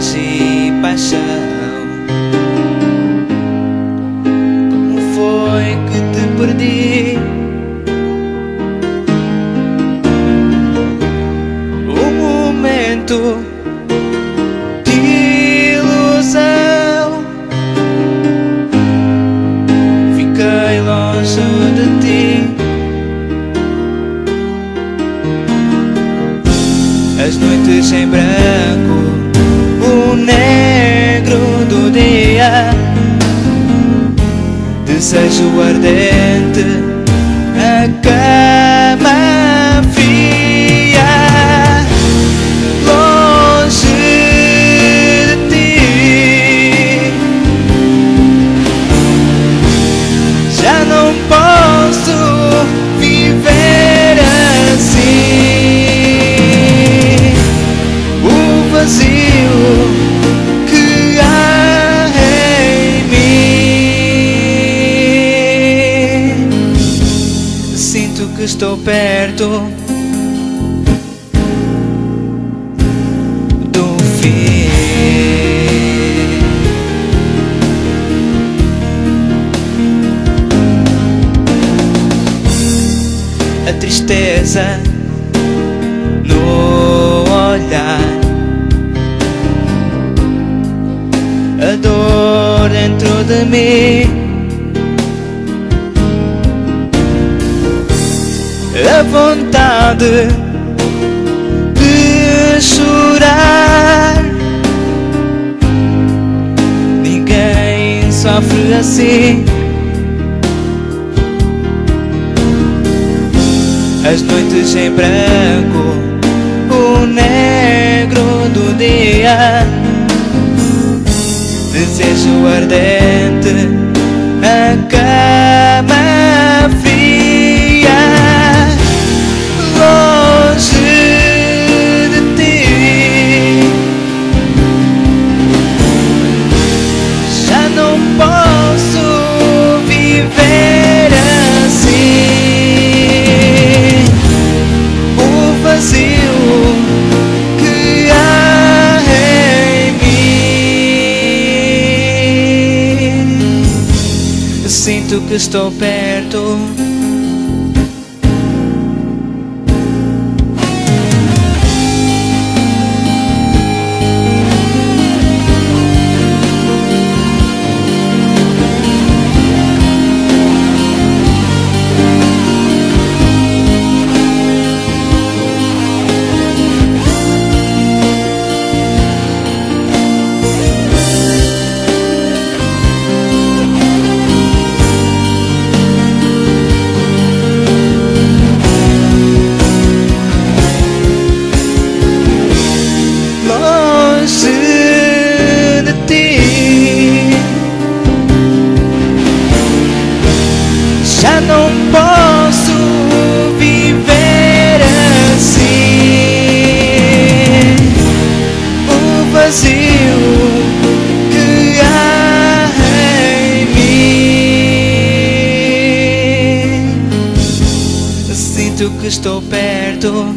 de paixão. Como foi que te perdi? O momento de ilusão. Fiquei longe de ti. as noites em branco. Desejo ardente, que estou perto do fim. A tristeza no olhar, a dor dentro de mim. Vontade de chorar. Ninguém sofre assim. As noites em branco, o negro do dia. Desejo ardente, Sinto que estou perto. Longe de ti. Já não posso viver assim. O vazio que estou perto